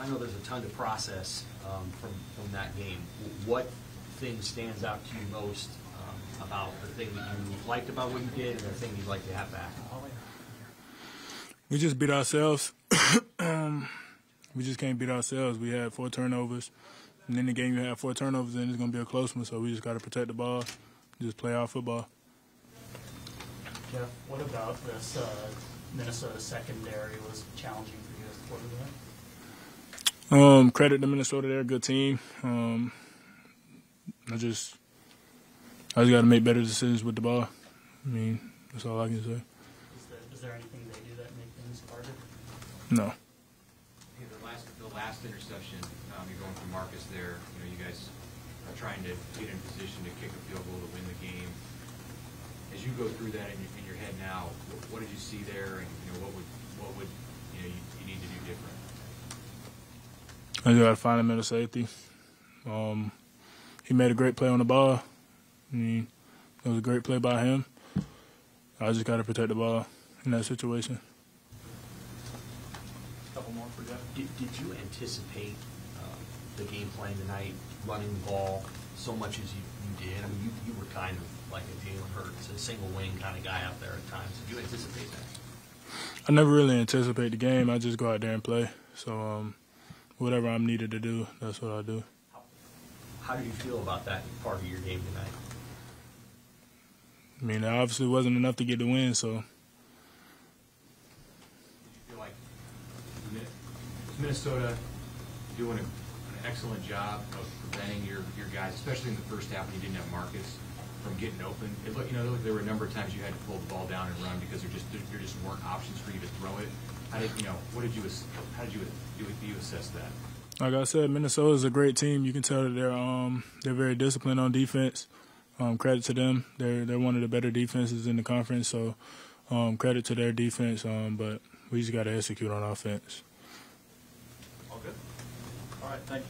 I know there's a ton to process um, from, from that game. What thing stands out to you most um, about the thing that you liked about what you did and the thing you'd like to have back? We just beat ourselves. um, we just can't beat ourselves. We had four turnovers. And in the game, you have four turnovers, and it's going to be a close one. So we just got to protect the ball, just play our football. Jeff, what about this uh, Minnesota secondary was challenging for you as a quarterback? Um, credit to Minnesota; they're a good team. Um, I just, I just got to make better decisions with the ball. I mean, that's all I can say. Is there, is there anything they do that make things harder? No. Hey, the last, the last interception, um, you're going for Marcus there, you know, you guys are trying to get in position to kick a field goal to win the game. As you go through that in your, in your head now, what, what did you see there, and, you know, what would, what would, you know, you, you need to do different? I just got to find a middle safety. Um, he made a great play on the ball. I mean, it was a great play by him. I just got to protect the ball in that situation. Couple more for Jeff. Did, did you anticipate um, the game plan tonight, running the ball so much as you, you did? I mean, you, you were kind of like a Jalen Hurts, a single wing kind of guy out there at times. Did you anticipate that? I never really anticipate the game. I just go out there and play. So um, whatever I'm needed to do, that's what I do. How do you feel about that part of your game tonight? I mean, it obviously wasn't enough to get the win, so Did you feel like Minnesota doing an excellent job of preventing your, your guys, especially in the first half when you didn't have Marcus, from getting open? It looked, you know, there were a number of times you had to pull the ball down and run because there just there, there just weren't options for you to throw it. How did you know? What did you how did you do you assess that? like I said, Minnesota is a great team. You can tell that they're um, they're very disciplined on defense. Um, credit to them. They're they're one of the better defenses in the conference. So um, credit to their defense. Um, but we just got to execute on offense. All good. All right, thank you.